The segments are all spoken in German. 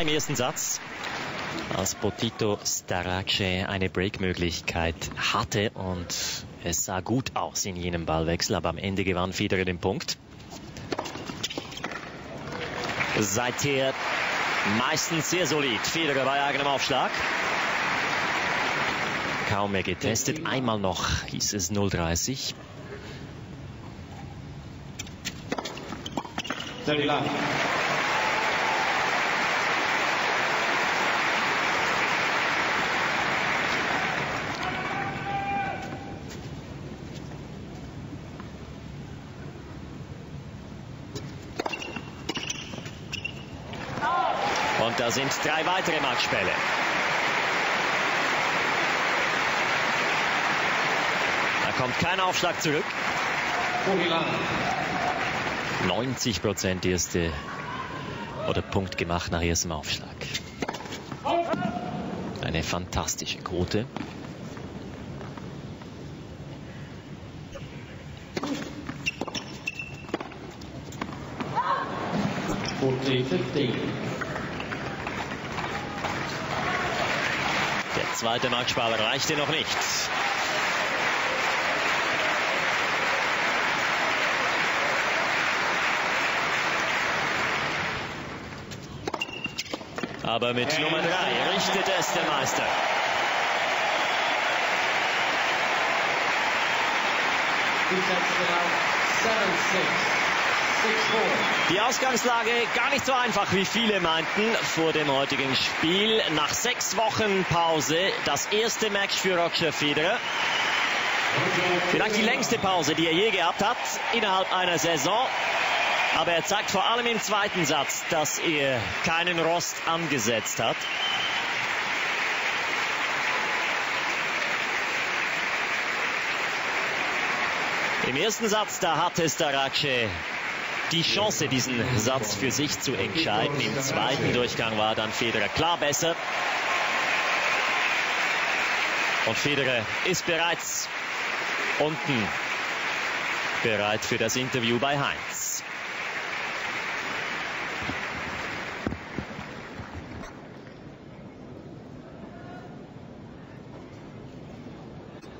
Im ersten Satz, als Potito Starace eine Breakmöglichkeit hatte und es sah gut aus in jenem Ballwechsel, aber am Ende gewann Federer den Punkt. Seither meistens sehr solid. Federer bei eigenem Aufschlag. Kaum mehr getestet. Einmal noch hieß es 0,30. Und da sind drei weitere Matchbälle. Da kommt kein Aufschlag zurück. 90 Prozent erste oder Punkt gemacht nach erstem Aufschlag. Eine fantastische Quote. Der zweite Matchball reichte noch nicht. Aber mit Nummer 3 richtet es der Meister. Die Ausgangslage gar nicht so einfach, wie viele meinten vor dem heutigen Spiel. Nach sechs Wochen Pause das erste Match für Roger Federer. Vielleicht die längste Pause, die er je gehabt hat innerhalb einer Saison. Aber er zeigt vor allem im zweiten Satz, dass er keinen Rost angesetzt hat. Im ersten Satz, da hatte Starace die Chance, diesen Satz für sich zu entscheiden. Im zweiten Durchgang war dann Federer klar besser. Und Federer ist bereits unten bereit für das Interview bei Heinz.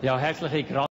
Ja, herzliche